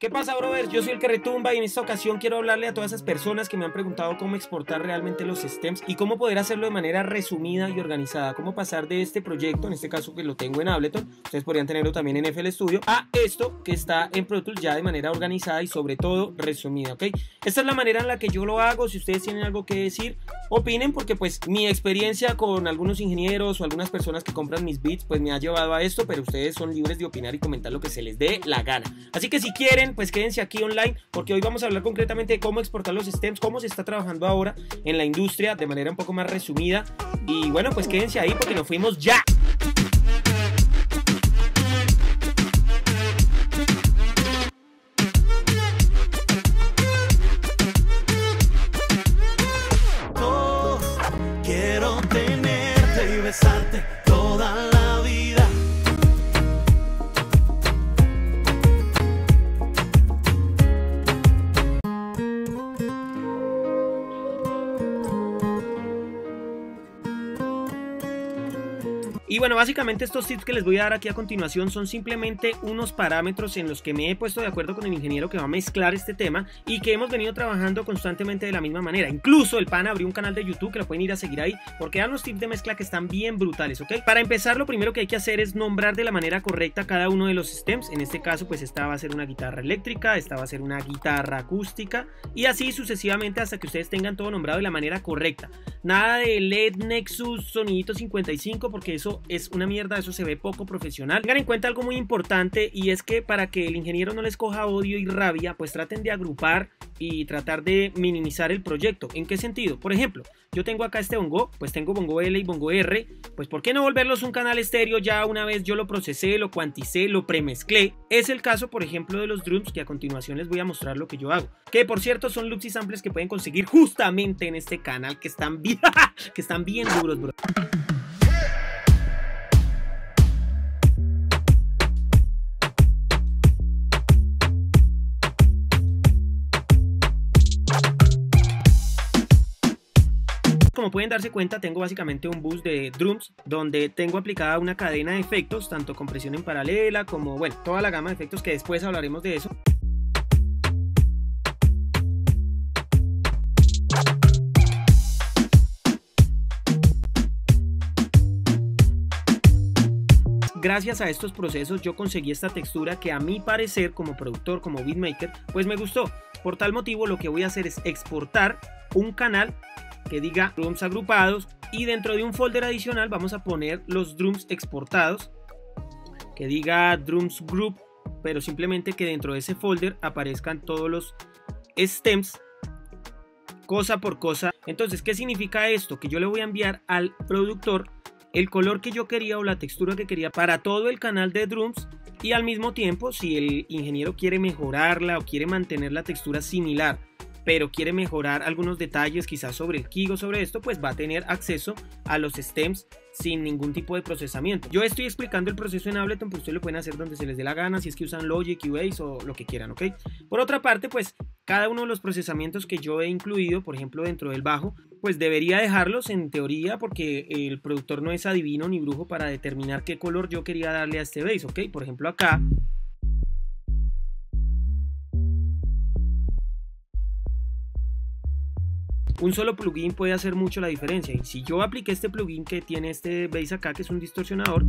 ¿Qué pasa, brother? Yo soy el que retumba y en esta ocasión quiero hablarle a todas esas personas que me han preguntado cómo exportar realmente los stems y cómo poder hacerlo de manera resumida y organizada. Cómo pasar de este proyecto, en este caso que lo tengo en Ableton, ustedes podrían tenerlo también en FL Studio, a esto que está en Pro Tools ya de manera organizada y sobre todo resumida, ¿ok? Esta es la manera en la que yo lo hago. Si ustedes tienen algo que decir, opinen porque pues mi experiencia con algunos ingenieros o algunas personas que compran mis beats pues me ha llevado a esto, pero ustedes son libres de opinar y comentar lo que se les dé la gana. Así que si quieren pues quédense aquí online porque hoy vamos a hablar concretamente de cómo exportar los stems, cómo se está trabajando ahora en la industria de manera un poco más resumida. Y bueno, pues quédense ahí porque nos fuimos ya. quiero tenerte y besarte Y bueno, básicamente estos tips que les voy a dar aquí a continuación son simplemente unos parámetros en los que me he puesto de acuerdo con el ingeniero que va a mezclar este tema y que hemos venido trabajando constantemente de la misma manera. Incluso el pan abrió un canal de YouTube que lo pueden ir a seguir ahí porque dan unos tips de mezcla que están bien brutales, ¿ok? Para empezar, lo primero que hay que hacer es nombrar de la manera correcta cada uno de los stems. En este caso, pues esta va a ser una guitarra eléctrica, esta va a ser una guitarra acústica y así sucesivamente hasta que ustedes tengan todo nombrado de la manera correcta. Nada de LED Nexus sonidito 55 porque eso es una mierda, eso se ve poco profesional. Tengan en cuenta algo muy importante y es que para que el ingeniero no les coja odio y rabia, pues traten de agrupar y tratar de minimizar el proyecto. ¿En qué sentido? Por ejemplo, yo tengo acá este bongo, pues tengo bongo L y bongo R, pues ¿por qué no volverlos un canal estéreo ya una vez yo lo procesé, lo cuanticé, lo premezclé? Es el caso, por ejemplo, de los drums que a continuación les voy a mostrar lo que yo hago. Que por cierto son loops y samples que pueden conseguir justamente en este canal que están bien, que están bien duros, bro. Como pueden darse cuenta, tengo básicamente un bus de drums donde tengo aplicada una cadena de efectos, tanto compresión en paralela como, bueno, toda la gama de efectos que después hablaremos de eso. gracias a estos procesos yo conseguí esta textura que a mi parecer como productor, como beatmaker, pues me gustó. Por tal motivo lo que voy a hacer es exportar un canal que diga drums agrupados y dentro de un folder adicional vamos a poner los drums exportados que diga drums group pero simplemente que dentro de ese folder aparezcan todos los stems cosa por cosa. Entonces qué significa esto que yo le voy a enviar al productor el color que yo quería o la textura que quería para todo el canal de drums y al mismo tiempo si el ingeniero quiere mejorarla o quiere mantener la textura similar pero quiere mejorar algunos detalles quizás sobre el Kigo, sobre esto, pues va a tener acceso a los stems sin ningún tipo de procesamiento. Yo estoy explicando el proceso en Ableton, pues ustedes lo pueden hacer donde se les dé la gana, si es que usan Logic, Cubase o lo que quieran, ¿ok? Por otra parte, pues cada uno de los procesamientos que yo he incluido, por ejemplo, dentro del bajo, pues debería dejarlos en teoría porque el productor no es adivino ni brujo para determinar qué color yo quería darle a este bass, ¿ok? Por ejemplo, acá un solo plugin puede hacer mucho la diferencia. Y si yo apliqué este plugin que tiene este bass acá, que es un distorsionador,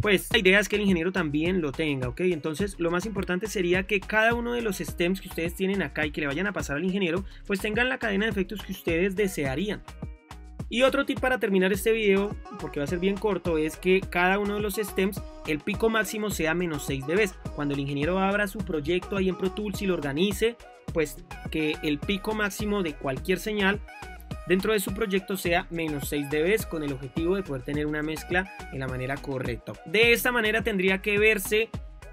pues la idea es que el ingeniero también lo tenga, ¿ok? Entonces lo más importante sería que cada uno de los stems que ustedes tienen acá y que le vayan a pasar al ingeniero, pues tengan la cadena de efectos que ustedes desearían. Y otro tip para terminar este video, porque va a ser bien corto, es que cada uno de los stems, el pico máximo sea menos 6 dB. Cuando el ingeniero abra su proyecto ahí en Pro Tools y lo organice, pues que el pico máximo de cualquier señal dentro de su proyecto sea menos 6 dB con el objetivo de poder tener una mezcla en la manera correcta. De esta manera tendría que verse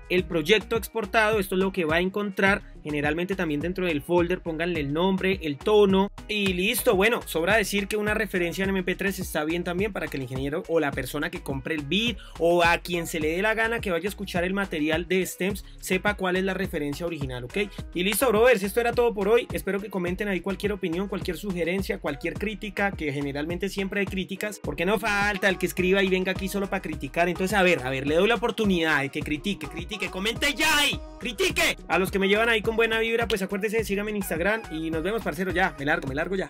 el proyecto exportado, esto es lo que va a encontrar Generalmente también dentro del folder pónganle el nombre, el tono y listo. Bueno, sobra decir que una referencia en MP3 está bien también para que el ingeniero o la persona que compre el beat o a quien se le dé la gana que vaya a escuchar el material de Stems sepa cuál es la referencia original, ¿ok? Y listo, brothers, esto era todo por hoy. Espero que comenten ahí cualquier opinión, cualquier sugerencia, cualquier crítica, que generalmente siempre hay críticas, porque no falta el que escriba y venga aquí solo para criticar. Entonces, a ver, a ver, le doy la oportunidad de que critique, critique, comente ya ahí, critique. A los que me llevan ahí con buena vibra, pues acuérdense, síganme en Instagram y nos vemos, parcero, ya, me largo, me largo ya.